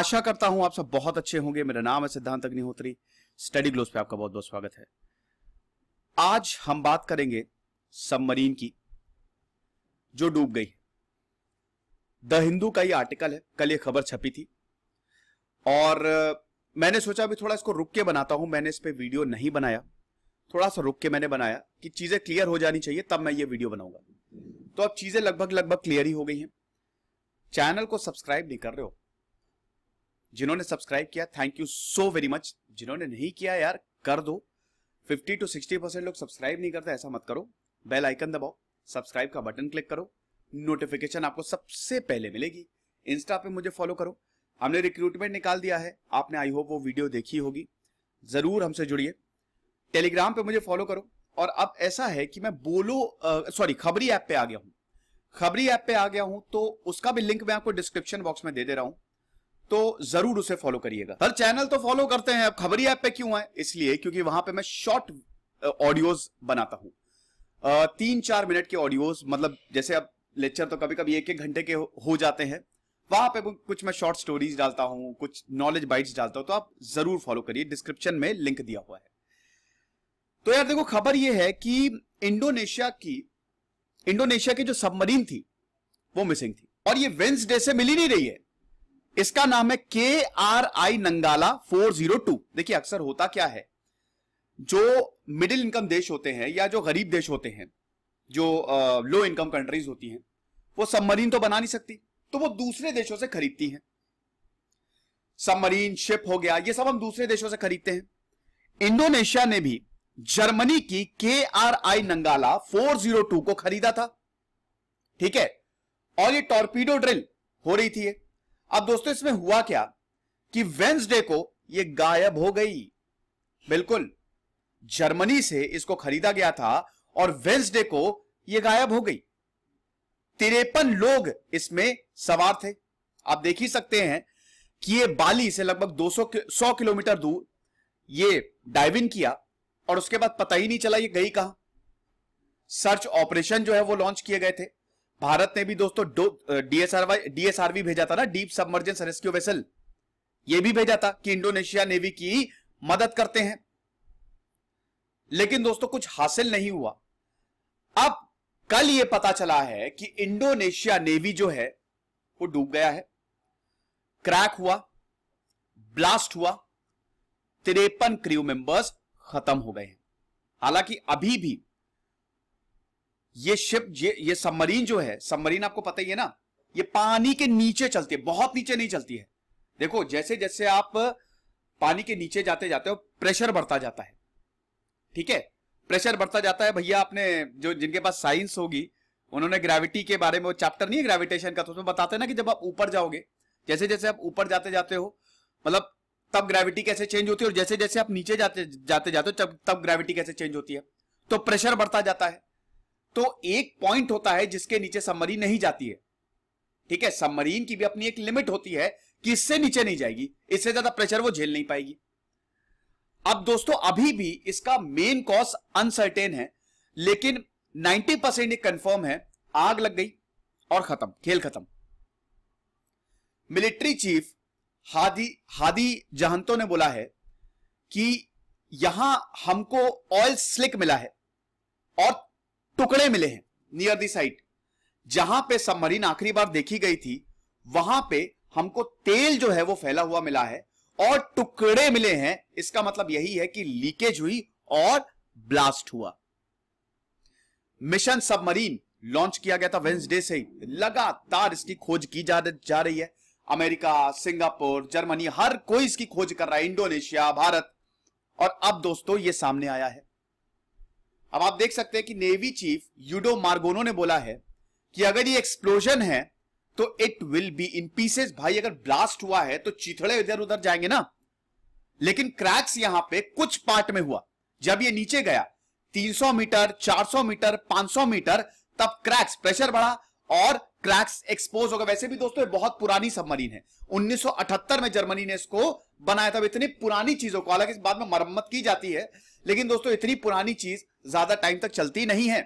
आशा करता हूँ आप सब बहुत अच्छे होंगे। मेरा नाम है सिद्धांत अग्निहोत्री। स्टडी ग्लोस पे आपका बहुत बहुत स्वागत है। आज हम बात करेंगे सबमरीन की, जो डूब गई। द हिंदू का ये आर्टिकल है। कल ये खबर छपी थी। और मैंने सोचा अभी थोड़ा इसको रुक के बनाता हूँ। मैंने इस पर वीडियो नहीं बनाया। थोड़ा सा रुक के मैंने बनाया कि चीज़ें क्लियर हो जानी चाहिए, तब मैं ये वीडियो बनाऊँगा। तो अब चीज़ें लगभग लगभग क्लियर ही हो गई हैं। चैनल को सब्सक्राइब नहीं कर रहे हो। जिन्होंने सब्सक्राइब किया thank you so very much जिन्होंने नहीं किया यार, कर दो। 50 टू 60 परसेंट लोग सब्सक्राइब नहीं करते, ऐसा मत करो। बेल आइकन दबाओ सब्सक्राइब का बटन क्लिक करो। नोटिफिकेशन आपको सबसे पहले मिलेगी। इंस्टा पे मुझे फॉलो करो। हमने रिक्रूटमेंट निकाल दिया है। आपने आई होप वो वीडियो देखी होगी। ज़रूर हमसे जुड़िए। टेलीग्राम पे मुझे फॉलो करो। और अब ऐसा है कि मैं बोलो सॉरी खबरी ऐप पे आ गया हूँ। खबरी ऐप पे आ गया हूँ तो उसका भी लिंक मैं आपको डिस्क्रिप्शन बॉक्स में दे दे रहा हूँ। तो ज़रूर उसे फॉलो करिएगा। हर चैनल तो फॉलो करते हैं, अब खबरी ऐप पे क्यों है इसलिए क्योंकि वहाँ पे मैं शॉर्ट ऑडियोज बनाता हूँ। तीन चार मिनट के ऑडियोज मतलब जैसे अब लेक्चर तो कभी कभी एक एक घंटे के हो जाते हैं। वहाँ पे कुछ मैं शॉर्ट स्टोरीज डालता हूँ, कुछ नॉलेज बाइट्स डालता हूँ तो आप ज़रूर फॉलो करिए। डिस्क्रिप्शन में लिंक दिया हुआ है। तो यार देखो, खबर यह है कि इंडोनेशिया की इंडोनेशिया की जो सबमरीन थी, वो मिसिंग थी। और ये वेंसडे से मिली नहीं रही है। इसका नाम है K R I Nanggala four zero two. देखिए अक्सर होता क्या है? जो मिडिल इनकम देश होते हैं या जो गरीब देश होते हैं, जो लो इनकम कंट्रीज़ होती हैं, वो सबमरीन तो बना नहीं सकती तो वो दूसरे देशों से खरीदती हैं। सबमरीन शिप हो गया, ये सब हम दूसरे देशों से खरीदते हैं। इंडोनेशिया ने भी जर्मनी की के आर आई नंगाला 402 को खरीदा था। ठीक है? और ये टॉर्पीडो ड्रिल हो रही थी अब दोस्तों, इसमें हुआ क्या कि वेंसडे को ये गायब हो गई। बिल्कुल। जर्मनी से इसको खरीदा गया था और वेंसडे को ये गायब हो गई। तिरपन लोग इसमें सवार थे। आप देख ही सकते हैं कि ये बाली से लगभग 200 100 किलोमीटर दूर ये डाइविंग किया और उसके बाद पता ही नहीं चला ये गई कहाँ। सर्च ऑपरेशन जो है वो लॉन्च किए गए थे। भारत ने भी दोस्तों डीएसआर डीएसआरवी भेजा था ना डीप सबमर्जेंस रेस्क्यू वेसल ये भी भेजा था कि इंडोनेशिया नेवी की मदद करते हैं। लेकिन दोस्तों कुछ हासिल नहीं हुआ। अब कल यह पता चला है कि इंडोनेशिया नेवी जो है, वो डूब गया है। क्रैक हुआ ब्लास्ट हुआ, तिरपन क्रू मेंबर्स खत्म हो गए हैं। हालाँकि अभी भी ये शिप ये ये सबमरीन जो है सबमरीन आपको पता ही है ना, ये पानी के नीचे चलती है, बहुत नीचे नहीं चलती है। देखो, जैसे जैसे आप पानी के नीचे जाते जाते हो प्रेशर बढ़ता जाता है। ठीक है? प्रेशर बढ़ता जाता है, भैया आपने जो, जिनके पास साइंस होगी, उन्होंने ग्रेविटी के बारे में, वो चैप्टर नहीं है ग्रेविटेशन का तो उसमें बताते हैं ना कि जब आप ऊपर जाओगे, जैसे जैसे आप ऊपर जाते जाते हो मतलब तब ग्रेविटी कैसे चेंज होती है, और जैसे जैसे आप नीचे जाते जाते जाते हो, तब ग्रेविटी कैसे चेंज होती है। तो प्रेशर बढ़ता जाता है। तो एक पॉइंट होता है जिसके नीचे सबमरीन नहीं जाती है। ठीक है? सबमरीन की भी अपनी एक लिमिट होती है कि इससे नीचे नहीं जाएगी। इससे ज़्यादा प्रेशर वो झेल नहीं पाएगी। अब दोस्तों, अभी भी इसका मेन कॉज अनसर्टेन है, लेकिन 90 परसेंट कंफर्म है, आग लग गई और खत्म, खेल खत्म। Military chief Hadi Hadi Tjahjanto ने बोला है कि यहाँ हमको ऑयल स्लिक मिला है और टुकड़े मिले हैं नियर दी साइट जहाँ पे सबमरीन आखिरी बार देखी गई थी वहाँ पे हमको तेल जो है वो फैला हुआ मिला है और टुकड़े मिले हैं। इसका मतलब यही है कि लीकेज हुई और ब्लास्ट हुआ। मिशन सबमरीन लॉन्च किया गया था वेंसडे से ही। लगातार इसकी खोज की जा, जा रही है। अमेरिका सिंगापुर जर्मनी हर कोई इसकी खोज कर रहा है। इंडोनेशिया भारत। और अब दोस्तों ये सामने आया है। अब आप देख सकते हैं कि नेवी चीफ यूडो मार्गोनो ने बोला है कि अगर ये एक्सप्लोजन है तो it will be in pieces भाई, अगर ब्लास्ट हुआ है तो चिथड़े इधर उधर जाएँगे ना। लेकिन क्रैक्स यहाँ पे कुछ पार्ट में हुआ। जब ये नीचे गया 300 मीटर 400 मीटर 500 मीटर, तब क्रैक्स प्रेशर बढ़ा और क्रैक्स एक्सपोज होगा वैसे भी दोस्तों, ये बहुत पुरानी सबमरीन है। 1978 में जर्मनी ने इसको बनाया था। इतनी पुरानी चीज़ों को, हालाँकि इस बाद में मरम्मत की जाती है, लेकिन दोस्तों, इतनी पुरानी चीज़ ज़्यादा टाइम तक चलती नहीं है।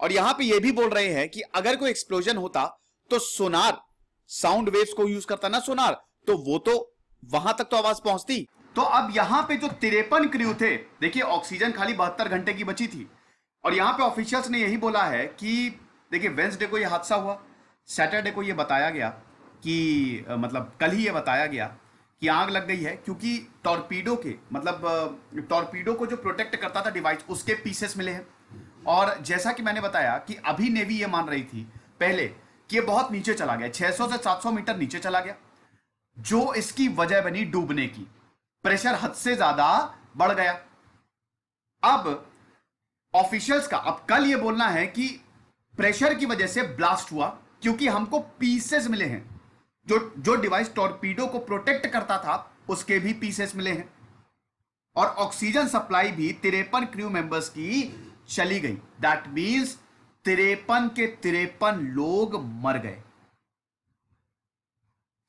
और यहाँ पे ये भी बोल रहे हैं कि अगर कोई एक्सप्लोजन होता तो सोनार साउंड वेव्स को यूज़ करता ना सोनार तो वो तो वहाँ तक तो आवाज़ पहुँचती। तो अब यहाँ पे जो तिरपन क्रू थे, देखिए ऑक्सीजन खाली बहत्तर घंटे की बची थी। और यहाँ पे ऑफिशियल्स ने यही बोला है कि, देखिए वेंसडे को यह हादसा हुआ सैटरडे को यह बताया गया कि मतलब कल ही यह बताया गया कि आग लग गई है, क्योंकि टॉर्पीडो के मतलब टॉर्पीडो को जो प्रोटेक्ट करता था डिवाइस उसके पीसेस मिले हैं। और जैसा कि मैंने बताया कि अभी नेवी ये मान रही थी, पहले, कि ये बहुत नीचे चला गया 600 से 700 मीटर नीचे चला गया, जो इसकी वजह बनी डूबने की। प्रेशर हद से ज़्यादा बढ़ गया। अब ऑफिशियल्स का, अब कल ये बोलना है कि प्रेशर की वजह से ब्लास्ट हुआ, क्योंकि हमको पीसेस मिले हैं। जो जो डिवाइस टॉर्पीडो को प्रोटेक्ट करता था, उसके भी पीसेस मिले हैं। और ऑक्सीजन सप्लाई भी तिरपन क्रू मेंबर्स की चली गई। दैट मीन्स तिरपन के तिरपन लोग मर गए।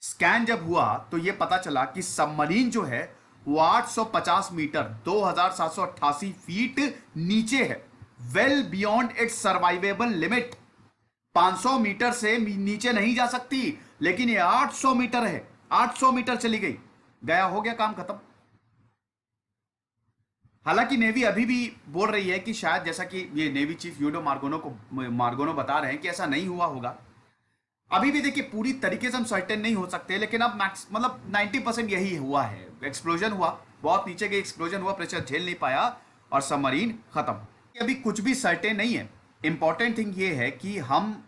स्कैन जब हुआ तो यह पता चला कि सबमरीन जो है, वो 850 मीटर 2788 फीट नीचे है। Well beyond its survivable limit 500 meter से नीचे नहीं जा सकती, लेकिन ये 800 मीटर है। 800 मीटर चली गई। गया हो गया काम खत्म। हालाँकि नेवी अभी भी बोल रही है कि शायद जैसा कि ये नेवी चीफ यूडो मार्गोनो को मार्गोनो बता रहे हैं कि ऐसा नहीं हुआ होगा। अभी भी देखिए, पूरी तरीके से हम सर्टेन नहीं हो सकते, लेकिन अब मैक्स मतलब 90 परसेंट यही हुआ है। एक्सप्लोजन हुआ। बहुत नीचे गई एक्सप्लोजन हुआ प्रेशर झेल नहीं पाया और सबमरीन खत्म। अभी कुछ भी सर्टेन नहीं है। इंपॉर्टेंट थिंग ये है कि हम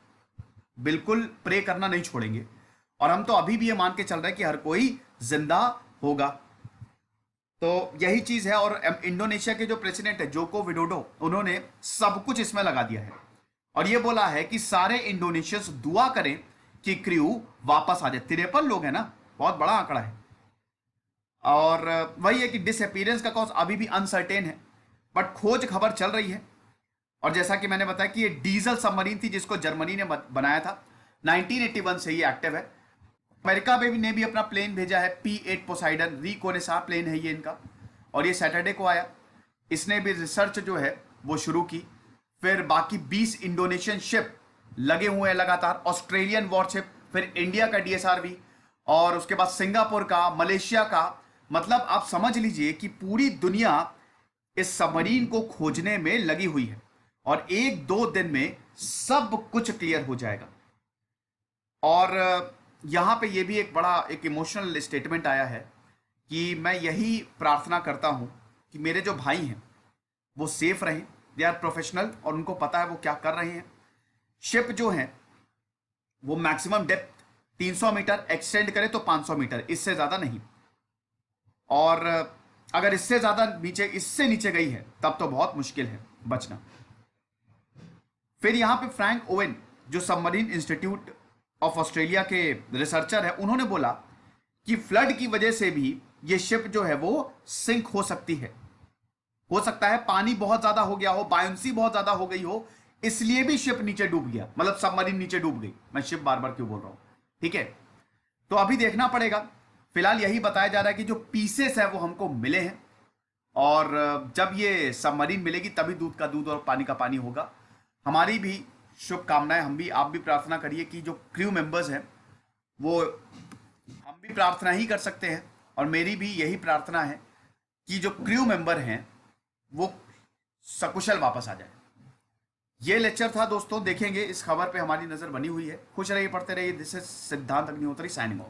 बिल्कुल प्रे करना नहीं छोड़ेंगे। और हम तो अभी भी ये मान के चल रहे हैं कि हर कोई ज़िंदा होगा। तो यही चीज़ है और इंडोनेशिया के जो प्रेसिडेंट है, जोको विडोडो, उन्होंने सब कुछ इसमें लगा दिया है। और ये बोला है कि सारे इंडोनेशियंस दुआ करें कि क्रू वापस आ जाए। तिरपन लोग हैं ना, बहुत बड़ा आंकड़ा है। और वही है कि डिसअपीरेंस का कॉज अभी भी अनसर्टेन है। बट खोज खबर चल रही है। और जैसा कि मैंने बताया कि ये डीजल सबमरीन थी जिसको जर्मनी ने बनाया था। 1981 से ये एक्टिव है। अमेरिका में भी ने भी अपना प्लेन भेजा है, P eight Poseidon reconnaissance plane है ये इनका। और ये सैटरडे को आया। इसने भी रिसर्च जो है, वो शुरू की। फिर बाकी 20 इंडोनेशियन शिप लगे हुए हैं लगातार। ऑस्ट्रेलियन वॉरशिप, फिर इंडिया का डीएसआरवी और उसके बाद सिंगापुर का, मलेशिया का। मतलब आप समझ लीजिए कि पूरी दुनिया इस सबमरीन को खोजने में लगी हुई है। और एक दो दिन में सब कुछ क्लियर हो जाएगा। और यहाँ पे ये भी एक बड़ा, एक इमोशनल स्टेटमेंट आया है कि मैं यही प्रार्थना करता हूँ कि मेरे जो भाई हैं, वो सेफ़ रहें। दे आर प्रोफेशनल और उनको पता है वो क्या कर रहे हैं। शिप जो है, वो मैक्सिमम डेप्थ 300 मीटर एक्सटेंड करे तो 500 मीटर, इससे ज़्यादा नहीं। और, अगर इससे ज़्यादा नीचे, इससे नीचे गई है, तब तो बहुत मुश्किल है बचना। फिर यहाँ पे फ्रैंक ओवेन जो सबमरीन इंस्टीट्यूट ऑफ़ ऑस्ट्रेलिया के रिसर्चर है, उन्होंने बोला कि फ्लड की वजह से भी ये शिप जो है वो सिंक हो सकती है। हो सकता है पानी बहुत ज़्यादा हो गया हो बायोन्सी बहुत ज़्यादा हो गई हो, इसलिए भी शिप नीचे डूब गया। मतलब सबमरीन नीचे डूब गई। मैं शिप बार बार क्यों बोल रहा हूँ? ठीक है? तो अभी देखना पड़ेगा। फ़िलहाल यही बताया जा रहा है कि जो पीसेस है वो हमको मिले हैं। और जब ये सबमरीन मिलेगी, तभी दूध का दूध और पानी का पानी होगा। हमारी भी शुभकामनाएँ, हम भी, आप भी प्रार्थना करिए कि जो क्रू मेंबर्स हैं, वो हम भी प्रार्थना ही कर सकते हैं और मेरी भी यही प्रार्थना है कि जो क्रू मेंबर हैं, वो सकुशल वापस आ जाए। ये लेक्चर था दोस्तों, देखेंगे, इस खबर पे हमारी नज़र बनी हुई है। खुश रहिए, पढ़ते रहिए। दिस इज़ सिद्धांत अग्निहोत्री साइनिंग ऑफ़